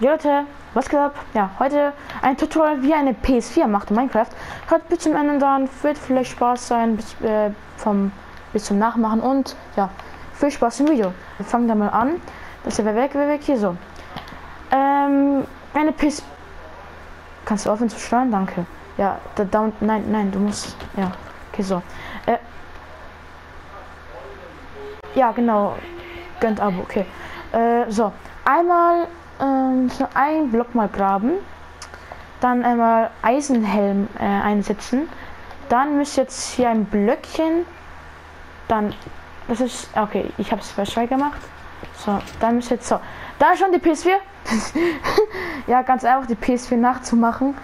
Leute, was geht ab? Ja, heute ein Tutorial, wie eine PS4 macht in Minecraft. Hört bis zum Ende dann, wird vielleicht Spaß sein, bis, äh, vom, bis zum Nachmachen und ja, viel Spaß im Video. Wir fangen da mal an. Das ist ja weg, wer weg hier so. Ähm, eine PS... Kannst du aufhören zu steuern? Danke. Ja, da down... Nein, nein, du musst... Ja, okay, so. Äh, ja, genau. Gönnt Abo, okay. Äh, so. Einmal ähm, so einen Block mal graben. Dann einmal Eisenhelm äh, einsetzen. Dann müsst ihr jetzt hier ein Blöckchen. Dann, das ist, okay, ich habe es bei gemacht. So, dann müsst ihr jetzt so. Da schon die PS4. ja, ganz einfach die PS4 nachzumachen.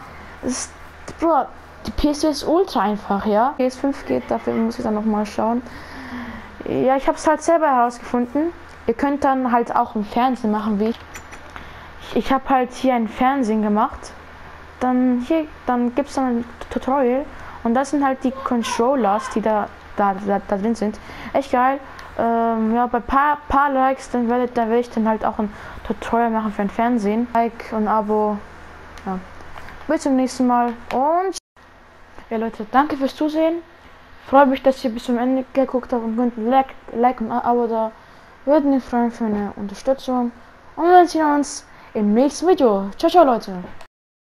Das ist, Bro, die PS4 ist ultra einfach, ja. PS5 geht, dafür muss ich dann noch mal schauen. Ja, ich habe es halt selber herausgefunden. Ihr könnt dann halt auch im Fernsehen machen, wie ich. Ich habe halt hier ein Fernsehen gemacht. Dann hier, dann gibt es dann ein Tutorial. Und das sind halt die Controllers, die da, da, da, da drin sind. Echt geil. Ähm, ja, bei paar, paar Likes, dann werde, da werde ich dann halt auch ein Tutorial machen für ein Fernsehen. Like und Abo. Ja. Bis zum nächsten Mal. Und ja Leute, danke fürs Zusehen. Freue mich, dass ihr bis zum Ende geguckt habt und könnt ein like, like und Abo da. Würden mich freuen für eine Unterstützung. Und wir sehen uns im nächsten Video. Ciao, ciao, Leute.